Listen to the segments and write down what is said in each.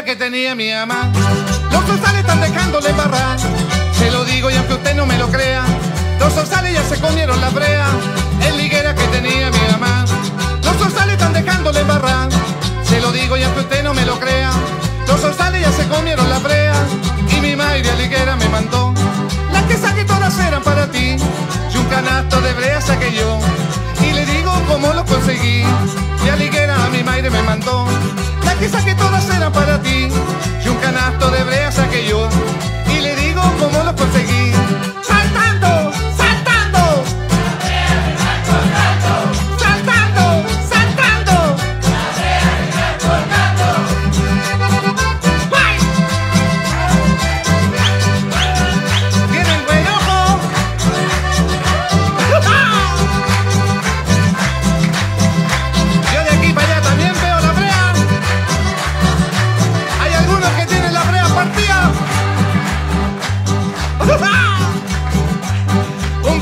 liguera que tenía mi mamá. Los zorzales están dejándole barrar. Se lo digo y aunque usted no me lo crea, los zorzales ya se comieron la brea. El liguera que tenía mi mamá. Los zorzales están dejándole barrar. Se lo digo y aunque usted no me lo crea, los zorzales ya se comieron la brea. Y mi madre liguera me mandó. Las que saqué todas eran para ti. Y un canasto de brea saqué yo. Y le digo cómo lo conseguí. Y a liguera a mi madre me mandó. Las que todas eran para ti. Y un canasto de brea saqué yo.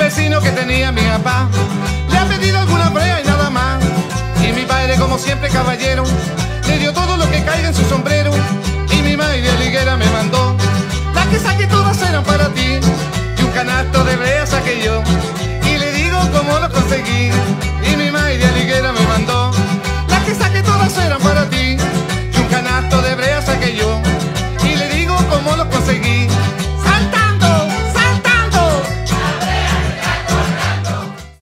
Vecino que tenía mi papá le ha pedido alguna brea y nada más. Y mi padre, como siempre caballero, le dio todo lo que caiga en su sombrero. Y mi madre liguera me mandó. Las que saqué todas eran para ti. Y un canasto de brea saqué yo. Y le digo cómo lo conseguí.